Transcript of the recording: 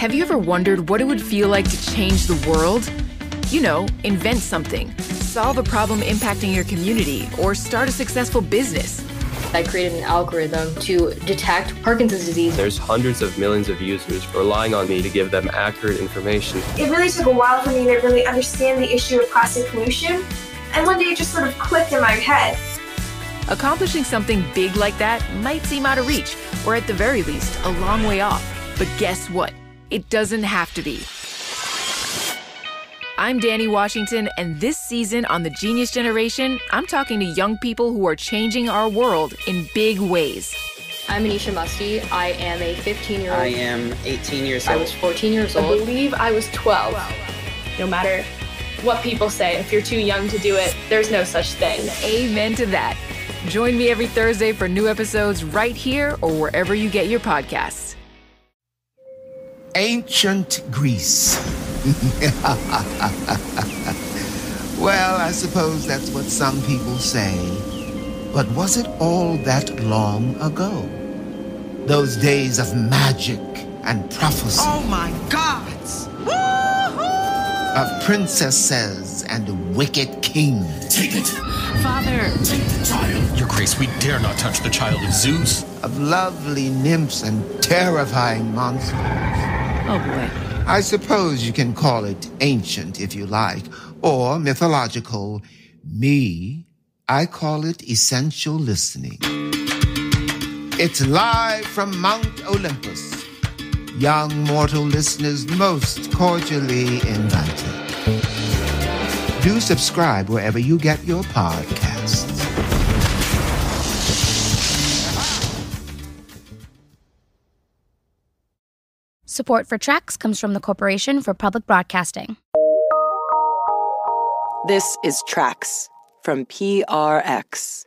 Have you ever wondered what it would feel like to change the world? You know, invent something, solve a problem impacting your community, or start a successful business. I created an algorithm to detect Parkinson's disease. There's hundreds of millions of users relying on me to give them accurate information. It really took a while for me to really understand the issue of plastic pollution, and one day it just sort of clicked in my head. Accomplishing something big like that might seem out of reach, or at the very least, a long way off. But guess what? It doesn't have to be. I'm Danni Washington, and this season on The Genius Generation, I'm talking to young people who are changing our world in big ways. I'm Anisha Musty. I am a 15 year old. I am 18 years old. I was 14 years old. I believe I was 12. No matter what people say, if you're too young to do it, there's no such thing. Amen to that. Join me every Thursday for new episodes right here or wherever you get your podcasts. Ancient Greece. well, I suppose that's what some people say. But was it all that long ago? Those days of magic and prophecy. Oh my gods! Of princesses and wicked kings. Take it. Father! Take the child. Your Grace, we dare not touch the child of Zeus. Of lovely nymphs and terrifying monsters. Oh boy. I suppose you can call it ancient if you like, or mythological. Me, I call it essential listening. It's live from Mount Olympus. Young mortal listeners most cordially invited. Do subscribe wherever you get your podcasts. Support for TRAX comes from the Corporation for Public Broadcasting. This is TRAX from PRX.